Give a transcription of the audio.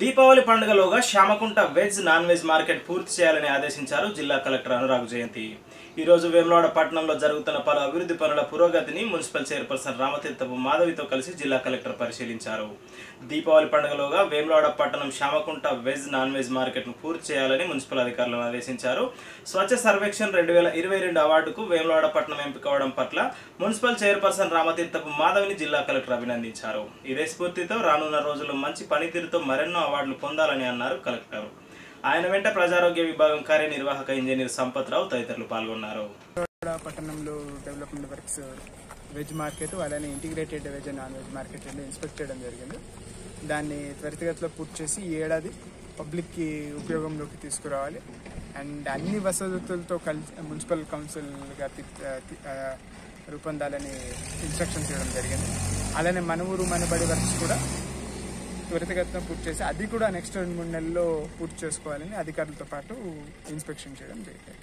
Deepavali పండుగలోగా Shyamakunta veg non veg market పూర్తి చేయాలని ఆదేశించారు జిల్లా కలెక్టర్ అనురాగ్ జయంతి. ఈరోజు వేములవాడ పట్టణంలో జరుగుతున్న పలు అభివృద్ధి పనుల పురోగతిని మున్సిపల్ చైర్పర్సన్ రామతీర్థపు మాధవితో కలిసి జిల్లా కలెక్టర్ పరిశీలించారు. దీపావళి పండుగలోగా వేములవాడ పట్టణం శ్యామకుంట వెజ్ నాన్ వెజ్ మార్కెట్ను పూర్తి చేయాలని మున్సిపల్ అధికారులను ఆదేశించారు. స్వచ్ఛ సర్వేక్షణ్ రెండు వేల ఇరవై రెండు అవార్డుకు వేములవాడ పట్టణం ఎంపికవడం పట్ల మున్సిపల్ చైర్పర్సన్ రామతీర్థపు మాధవిని జిల్లా కలెక్టర్ అభినందించారు. ఇదే స్ఫూర్తితో రానున్న రోజుల్లో మంచి పనితీరుతో మరెన్నో అవార్డులు పొందాలని అన్నారు కలెక్టర్. ఆయన వెంట ప్రజారోగ్య విభాగం కార్యనిర్వాహక ఇంజనీర్ సంపత్ రావు తదితరులు పాల్గొన్నారు. పట్టణంలో డెవలప్మెంట్ వర్క్స్ వెజ్ మార్కెట్ అలానే integrated veg and non veg market రెండు ఇన్స్పెక్ట్ చేయడం జరిగింది. దాన్ని త్వరితగతిలో పూర్తి చేసి ఈ ఏడాది పబ్లిక్కి ఉపయోగంలోకి తీసుకురావాలి. అండ్ అన్ని వసతులతో కలిసి మున్సిపల్ కౌన్సిల్గా రూపొందాలని ఇన్స్ట్రక్షన్ చేయడం జరిగింది. అలానే మన ఊరు మనబడి వర్క్స్ కూడా త్వరితగతిన పూర్తి చేసి అది కూడా నెక్స్ట్ రెండు మూడు నెలల్లో పూర్తి చేసుకోవాలని అధికారులతో పాటు ఇన్స్పెక్షన్ చేయడం జరిగింది.